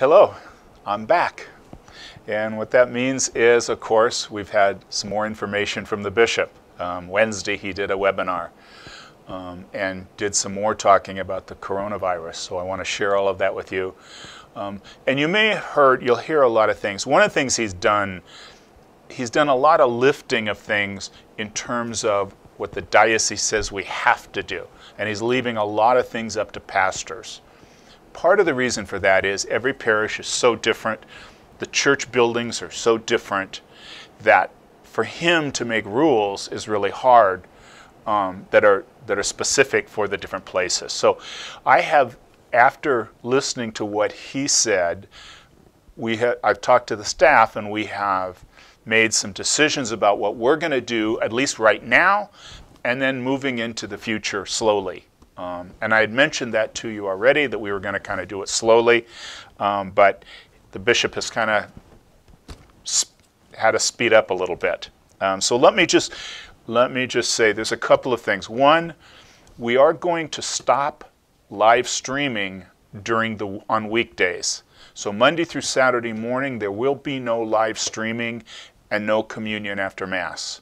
Hello, I'm back. And what that means is, of course, we've had some more information from the bishop. Um, Wednesday, he did a webinar um, and did some more talking about the coronavirus. So I want to share all of that with you. Um, and you may have heard, you'll hear a lot of things. One of the things he's done, he's done a lot of lifting of things in terms of what the diocese says we have to do. And he's leaving a lot of things up to pastors. Part of the reason for that is every parish is so different, the church buildings are so different that for him to make rules is really hard um, that are that are specific for the different places. So I have, after listening to what he said, we have I've talked to the staff and we have made some decisions about what we're going to do, at least right now, and then moving into the future slowly. Um, and I had mentioned that to you already, that we were going to kind of do it slowly, um, but the bishop has kind of had to speed up a little bit. Um, so let me just let me just say there's a couple of things. One, we are going to stop live streaming during the on weekdays. So Monday through Saturday morning there will be no live streaming and no communion after mass.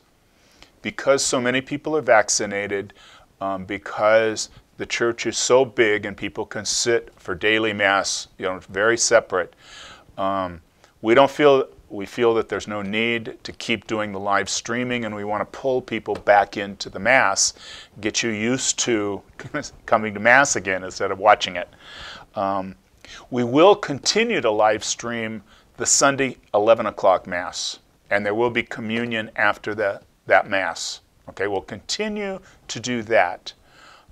Because so many people are vaccinated, um, because the church is so big and people can sit for daily mass, you know, very separate. Um, we don't feel we feel that there's no need to keep doing the live streaming and we want to pull people back into the mass, get you used to coming to mass again instead of watching it. Um, we will continue to live stream the Sunday 11 o'clock mass and there will be communion after the, that mass. Okay, we'll continue to do that.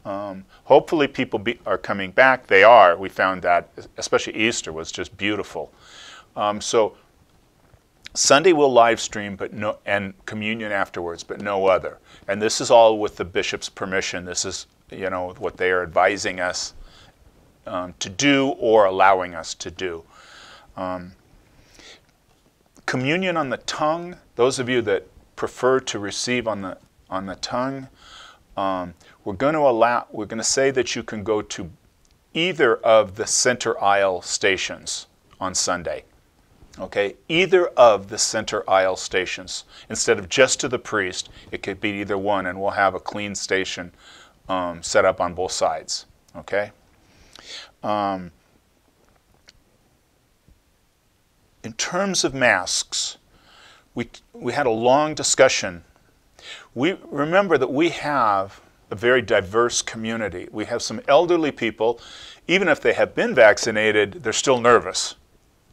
Um, hopefully people be, are coming back. They are. We found that, especially Easter was just beautiful. Um, so Sunday we'll live stream, but no, and communion afterwards, but no other. And this is all with the bishop's permission. This is, you know, what they are advising us um, to do or allowing us to do. Um, communion on the tongue. Those of you that prefer to receive on the on the tongue, um, we're going to allow, we're going to say that you can go to either of the center aisle stations on Sunday. Okay, either of the center aisle stations. Instead of just to the priest, it could be either one, and we'll have a clean station um, set up on both sides. Okay. Um, in terms of masks, we, we had a long discussion. We remember that we have a very diverse community. We have some elderly people, even if they have been vaccinated, they're still nervous.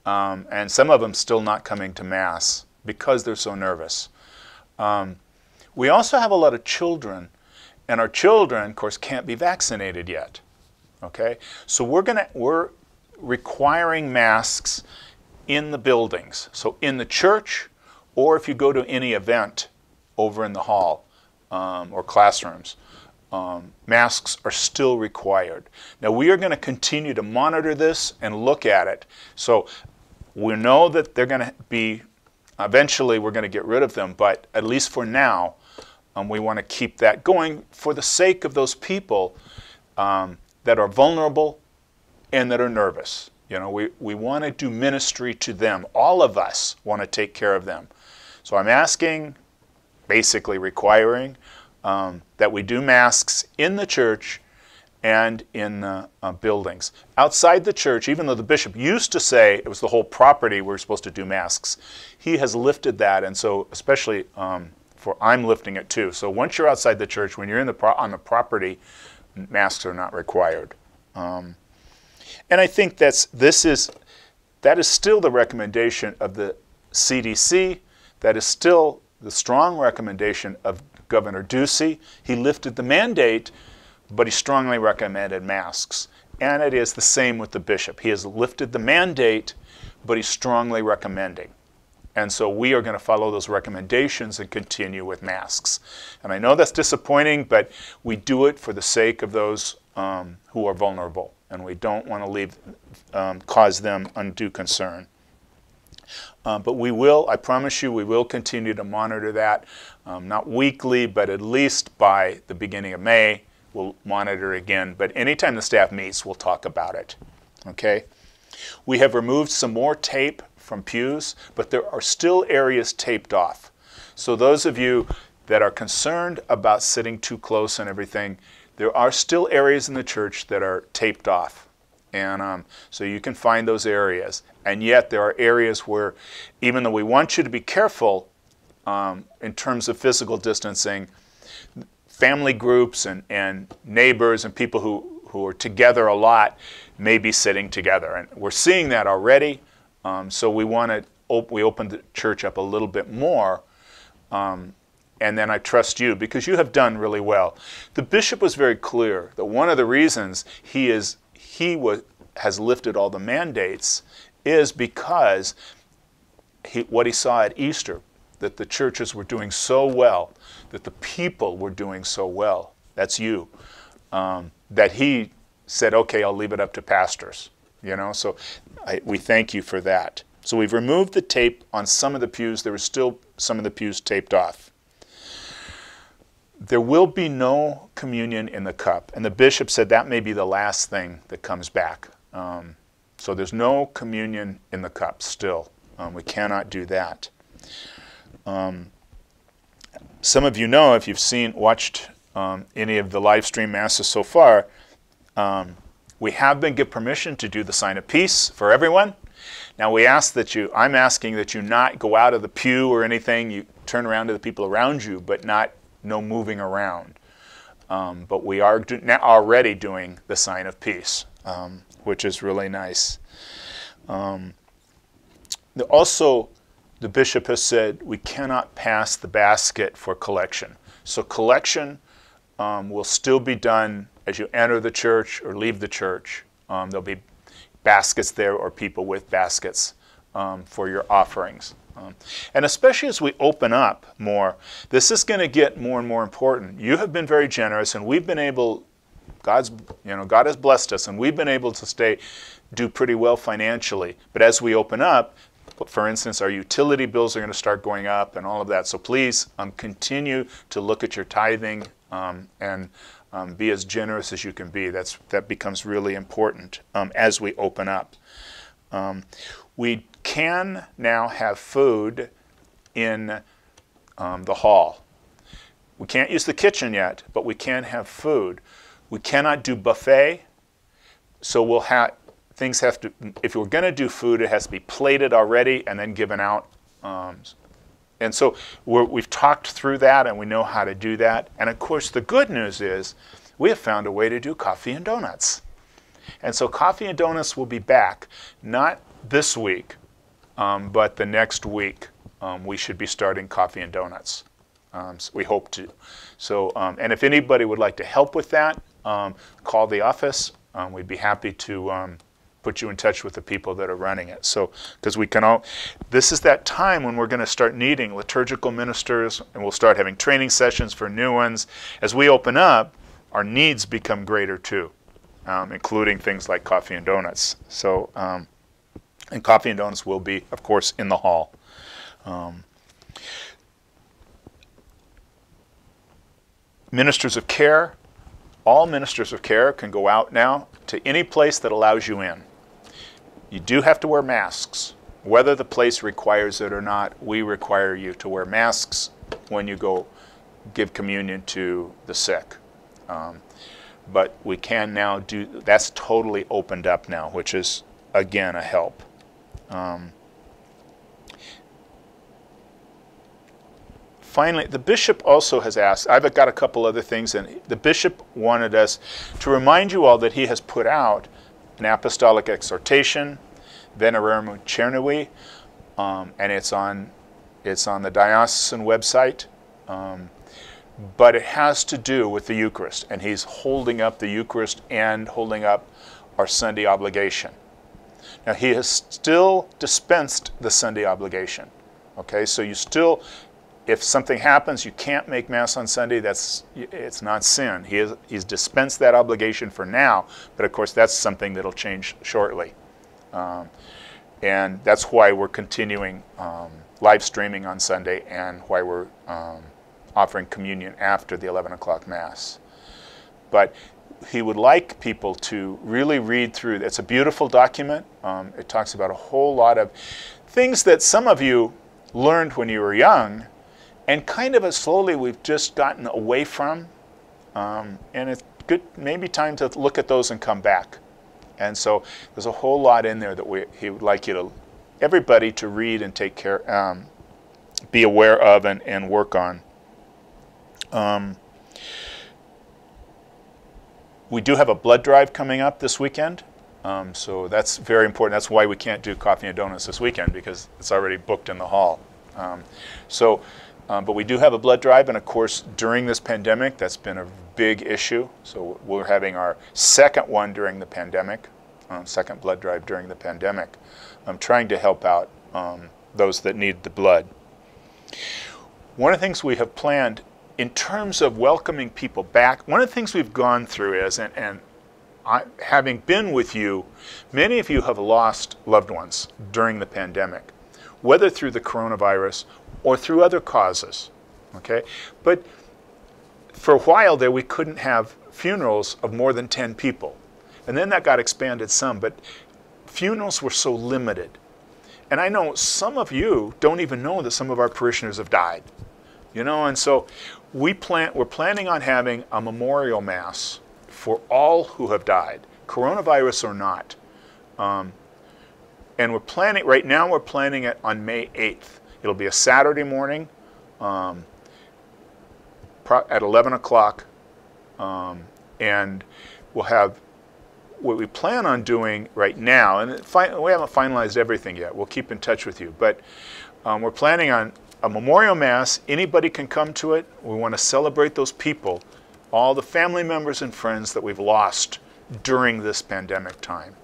Um, and some of them still not coming to Mass because they're so nervous. Um, we also have a lot of children, and our children, of course, can't be vaccinated yet. Okay, so we're gonna we're requiring masks in the buildings. So in the church, or if you go to any event over in the hall um, or classrooms um, masks are still required. Now we are going to continue to monitor this and look at it. So we know that they're going to be, eventually we're going to get rid of them, but at least for now, um, we want to keep that going for the sake of those people um, that are vulnerable and that are nervous. You know, we, we want to do ministry to them. All of us want to take care of them. So I'm asking, basically requiring, um, that we do masks in the church and in the uh, buildings. Outside the church, even though the bishop used to say it was the whole property we are supposed to do masks, he has lifted that, and so especially um, for I'm lifting it too. So once you're outside the church, when you're in the on the property, masks are not required. Um, and I think that's this is that is still the recommendation of the CDC. That is still the strong recommendation of Governor Ducey. He lifted the mandate, but he strongly recommended masks. And it is the same with the bishop. He has lifted the mandate, but he's strongly recommending. And so we are going to follow those recommendations and continue with masks. And I know that's disappointing, but we do it for the sake of those um, who are vulnerable. And we don't want to leave, um, cause them undue concern. Um, but we will, I promise you, we will continue to monitor that, um, not weekly, but at least by the beginning of May, we'll monitor again. But anytime the staff meets, we'll talk about it. Okay? We have removed some more tape from pews, but there are still areas taped off. So those of you that are concerned about sitting too close and everything, there are still areas in the church that are taped off. And um, so you can find those areas. And yet there are areas where, even though we want you to be careful um, in terms of physical distancing, family groups and, and neighbors and people who, who are together a lot may be sitting together. And we're seeing that already. Um, so we want to, op we opened the church up a little bit more. Um, and then I trust you because you have done really well. The bishop was very clear that one of the reasons he is he was, has lifted all the mandates is because he, what he saw at Easter, that the churches were doing so well, that the people were doing so well. That's you. Um, that he said, okay, I'll leave it up to pastors. You know, so I, we thank you for that. So we've removed the tape on some of the pews. There were still some of the pews taped off. There will be no communion in the cup. And the bishop said that may be the last thing that comes back. Um, so there's no communion in the cup still. Um, we cannot do that. Um, some of you know, if you've seen, watched um, any of the live stream masses so far, um, we have been given permission to do the sign of peace for everyone. Now we ask that you, I'm asking that you not go out of the pew or anything. You turn around to the people around you, but not no moving around. Um, but we are do, already doing the sign of peace, um, which is really nice. Um, the, also, the bishop has said we cannot pass the basket for collection. So collection um, will still be done as you enter the church or leave the church. Um, there'll be baskets there or people with baskets um, for your offerings. Um, and especially as we open up more, this is going to get more and more important. You have been very generous, and we've been able, God's, you know, God has blessed us, and we've been able to stay, do pretty well financially. But as we open up, for instance, our utility bills are going to start going up and all of that. So please um, continue to look at your tithing um, and um, be as generous as you can be. That's, that becomes really important um, as we open up. Um, we can now have food in um, the hall. We can't use the kitchen yet, but we can have food. We cannot do buffet, so we'll have things have to. If we're going to do food, it has to be plated already and then given out. Um, and so we have talked through that, and we know how to do that. And of course, the good news is we have found a way to do coffee and donuts. And so coffee and donuts will be back, not this week, um, but the next week um, we should be starting coffee and donuts. Um, so we hope to. So, um, and if anybody would like to help with that, um, call the office. Um, we'd be happy to put you in touch with the people that are running it. So, because we can all, this is that time when we're going to start needing liturgical ministers, and we'll start having training sessions for new ones. As we open up, our needs become greater too, including things like coffee and donuts. So. And coffee and donuts will be, of course, in the hall. Um, ministers of care, all ministers of care can go out now to any place that allows you in. You do have to wear masks. Whether the place requires it or not, we require you to wear masks when you go give communion to the sick. Um, but we can now do, that's totally opened up now, which is, again, a help. Um, finally, the bishop also has asked, I've got a couple other things, and the bishop wanted us to remind you all that he has put out an apostolic exhortation, Veneremur Cernui, um, and it's on, it's on the diocesan website. Um, but it has to do with the Eucharist, and he's holding up the Eucharist and holding up our Sunday obligation. Now, he has still dispensed the Sunday obligation. Okay, so you still, if something happens, you can't make Mass on Sunday, that's, it's not sin. He has, he's dispensed that obligation for now, but of course, that's something that'll change shortly. Um, and that's why we're continuing um, live streaming on Sunday and why we're um, offering communion after the 11 o'clock Mass. But he would like people to really read through. It's a beautiful document. Um, it talks about a whole lot of things that some of you learned when you were young, and kind of slowly we've just gotten away from. Um, and it's good, maybe time to look at those and come back. And so there's a whole lot in there that we, he would like you to, everybody to read and take care, um, be aware of and, and work on. Um, we do have a blood drive coming up this weekend. Um, so that's very important. That's why we can't do coffee and donuts this weekend because it's already booked in the hall. Um, so, um, but we do have a blood drive, and of course, during this pandemic, that's been a big issue. So we're having our second one during the pandemic, um, second blood drive during the pandemic. I'm trying to help out um, those that need the blood. One of the things we have planned in terms of welcoming people back, one of the things we've gone through is, and, and I, having been with you, many of you have lost loved ones during the pandemic, whether through the coronavirus or through other causes. Okay, but for a while there, we couldn't have funerals of more than 10 people, and then that got expanded some. But funerals were so limited, and I know some of you don't even know that some of our parishioners have died. You know, and so we plan, we're planning on having a memorial mass for all who have died, coronavirus or not. Um, and we're planning, right now we're planning it on May 8th. It'll be a Saturday morning um, at 11 o'clock. Um, and we'll have what we plan on doing right now, and we haven't finalized everything yet. We'll keep in touch with you. But um, we're planning on a memorial mass, anybody can come to it. We want to celebrate those people, all the family members and friends that we've lost during this pandemic time.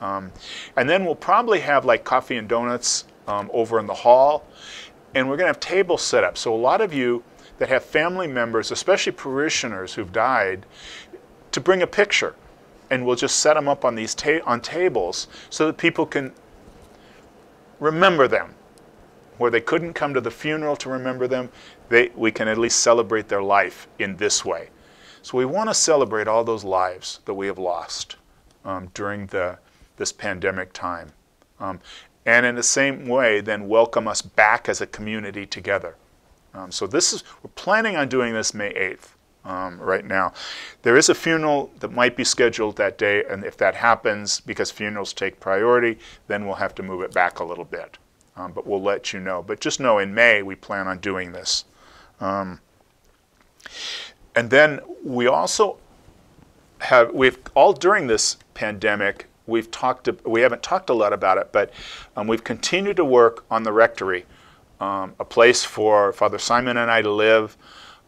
Um, and then we'll probably have like coffee and donuts um, over in the hall. And we're going to have tables set up. So a lot of you that have family members, especially parishioners who've died, to bring a picture. And we'll just set them up on these ta on tables so that people can remember them where they couldn't come to the funeral to remember them, they, we can at least celebrate their life in this way. So we want to celebrate all those lives that we have lost um, during the, this pandemic time. Um, and in the same way, then welcome us back as a community together. Um, so this is, we're planning on doing this May 8th. Um, right now. There is a funeral that might be scheduled that day, and if that happens, because funerals take priority, then we'll have to move it back a little bit um, but we'll let you know. But just know in May we plan on doing this. Um, and then we also have, we've all during this pandemic, we've talked, we haven't talked a lot about it, but um, we've continued to work on the rectory, um, a place for Father Simon and I to live,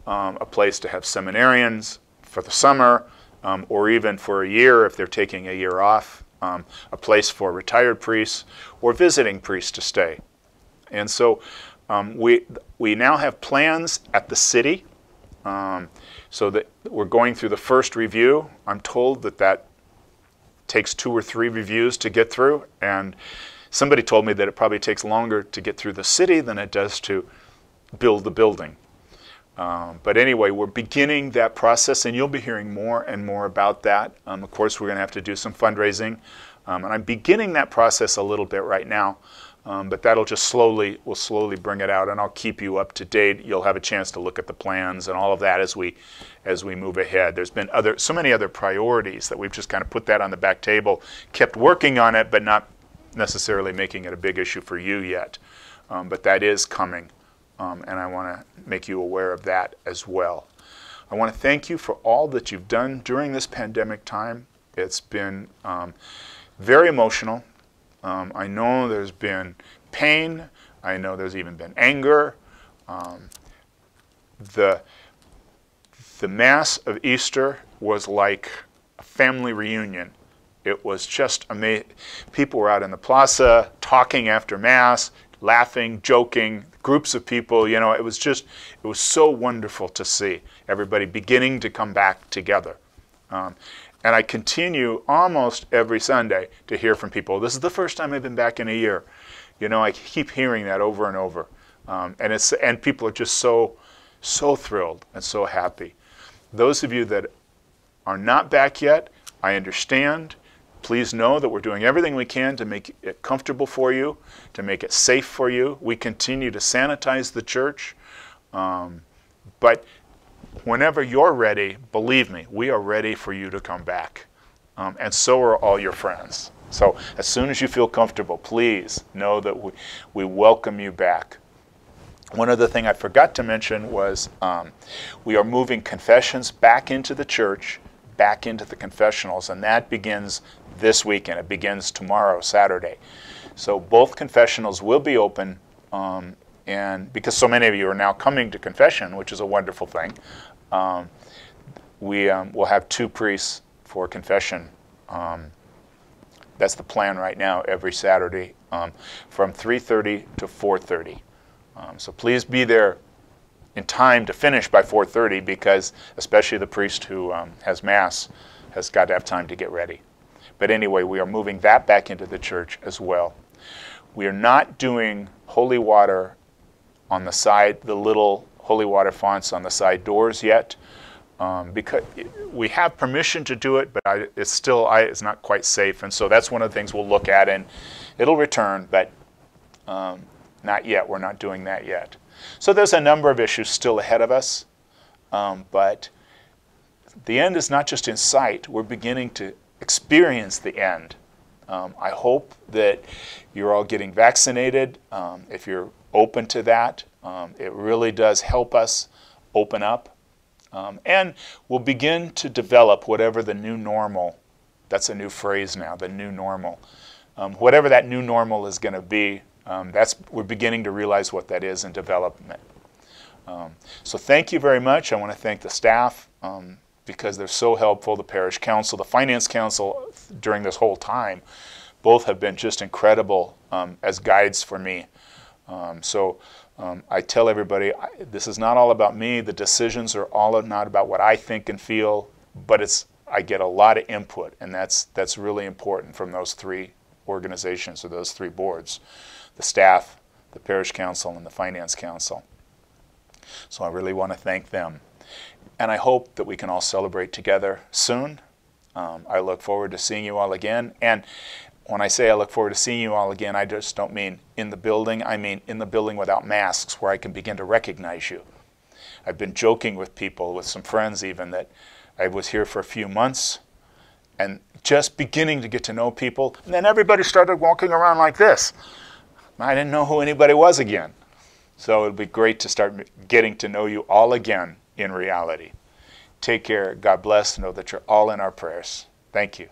um, a place to have seminarians for the summer, um, or even for a year if they're taking a year off um, a place for retired priests or visiting priests to stay. And so um, we, we now have plans at the city um, so that we're going through the first review. I'm told that that takes two or three reviews to get through. And somebody told me that it probably takes longer to get through the city than it does to build the building. Um, but anyway, we're beginning that process, and you'll be hearing more and more about that. Um, of course, we're going to have to do some fundraising, um, and I'm beginning that process a little bit right now. Um, but that'll just slowly, we'll slowly bring it out, and I'll keep you up to date. You'll have a chance to look at the plans and all of that as we, as we move ahead. There's been other, so many other priorities that we've just kind of put that on the back table, kept working on it, but not necessarily making it a big issue for you yet. Um, but that is coming um, and I want to make you aware of that as well. I want to thank you for all that you've done during this pandemic time. It's been um, very emotional. Um, I know there's been pain. I know there's even been anger. Um, the, the Mass of Easter was like a family reunion. It was just amazing. People were out in the plaza talking after Mass, laughing, joking, groups of people. You know, it was just, it was so wonderful to see everybody beginning to come back together. Um, and I continue almost every Sunday to hear from people. This is the first time I've been back in a year. You know, I keep hearing that over and over. Um, and, it's, and people are just so, so thrilled and so happy. Those of you that are not back yet, I understand. Please know that we're doing everything we can to make it comfortable for you, to make it safe for you. We continue to sanitize the church. Um, but whenever you're ready, believe me, we are ready for you to come back. Um, and so are all your friends. So as soon as you feel comfortable, please know that we, we welcome you back. One other thing I forgot to mention was um, we are moving confessions back into the church, back into the confessionals, and that begins this weekend. It begins tomorrow, Saturday. So both confessionals will be open, um, and because so many of you are now coming to confession, which is a wonderful thing, um, we um, will have two priests for confession. Um, that's the plan right now, every Saturday um, from 3:30 to 4:30. Um, so please be there in time to finish by 4.30 because especially the priest who um, has Mass has got to have time to get ready. But anyway, we are moving that back into the church as well. We are not doing holy water on the side, the little holy water fonts on the side doors yet. Um, because we have permission to do it, but I, it's still I, it's not quite safe, and so that's one of the things we'll look at, and it'll return, but um, not yet. We're not doing that yet. So there's a number of issues still ahead of us, um, but the end is not just in sight. We're beginning to experience the end. Um, I hope that you're all getting vaccinated. Um, if you're open to that, um, it really does help us open up. Um, and we'll begin to develop whatever the new normal, that's a new phrase now, the new normal. Um, whatever that new normal is going to be, um, that's, we're beginning to realize what that is in development. Um, so thank you very much. I want to thank the staff um, because they're so helpful, the parish council, the finance council during this whole time. Both have been just incredible um, as guides for me. Um, so um, I tell everybody, I, this is not all about me. The decisions are all not about what I think and feel, but it's I get a lot of input, and that's that's really important from those three organizations or those three boards the staff, the parish council, and the finance council. So I really want to thank them. And I hope that we can all celebrate together soon. Um, I look forward to seeing you all again. And when I say I look forward to seeing you all again, I just don't mean in the building. I mean in the building without masks where I can begin to recognize you. I've been joking with people, with some friends even, that I was here for a few months and just beginning to get to know people. And then everybody started walking around like this. I didn't know who anybody was again. So it'd be great to start getting to know you all again in reality. Take care. God bless. Know that you're all in our prayers. Thank you.